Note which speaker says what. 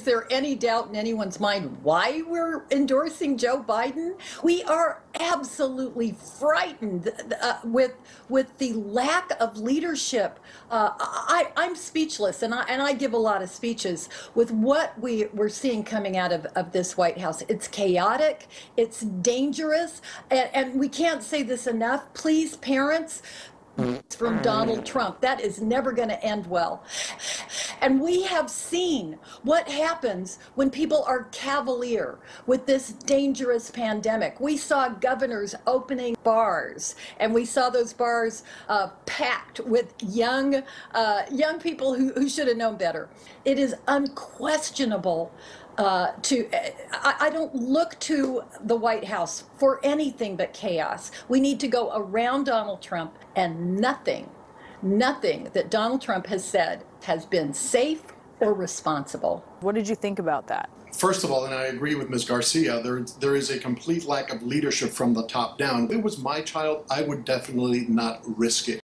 Speaker 1: Is there any doubt in anyone's mind why we're endorsing Joe Biden? We are absolutely frightened uh, with with the lack of leadership. Uh, I, I'm speechless, and I and I give a lot of speeches with what we we're seeing coming out of, of this White House. It's chaotic, it's dangerous, and, and we can't say this enough. Please, parents, from Donald Trump. That is never going to end well. And we have seen what happens when people are cavalier with this dangerous pandemic. We saw governors opening bars, and we saw those bars uh, packed with young, uh, young people who, who should have known better. It is unquestionable uh, to I, I, don't look to the White House for anything but chaos. We need to go around Donald Trump, and nothing, nothing that Donald Trump has said has been safe or responsible.
Speaker 2: What did you think about that?
Speaker 3: First of all, and I agree with Ms. Garcia, there, there is a complete lack of leadership from the top down. If it was my child, I would definitely not risk it.